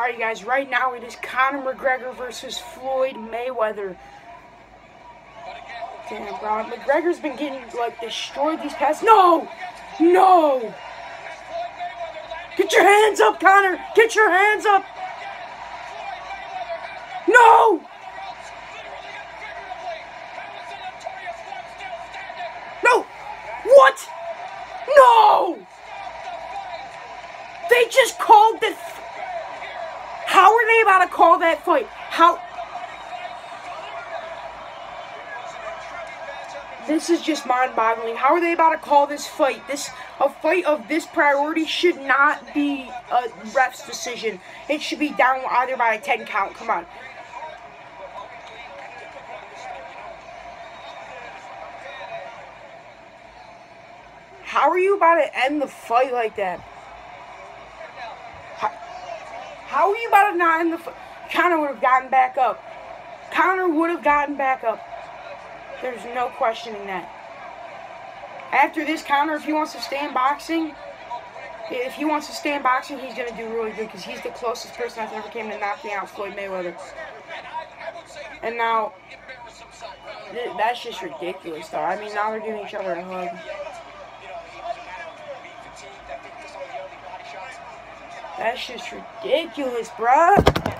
Alright, guys, right now it is Conor McGregor versus Floyd Mayweather. Damn, bro. McGregor's been getting, like, destroyed these past... No! No! Get your hands up, Conor! Get your hands up! No! No! What? No! They just called the... How are they about to call that fight? How... This is just mind-boggling. How are they about to call this fight? This a fight of this priority should not be a ref's decision. It should be down either by a 10 count. Come on. How are you about to end the fight like that? How, are you about to not end the? Conor would have gotten back up. Conor would have gotten back up. There's no questioning that. After this Conor, if he wants to stay in boxing, if he wants to stay in boxing, he's going to do really good because he's the closest person that ever came to knocking out Floyd Mayweather. And now, that's just ridiculous, though. I mean, now they're giving each other a hug. That's just ridiculous, bruh.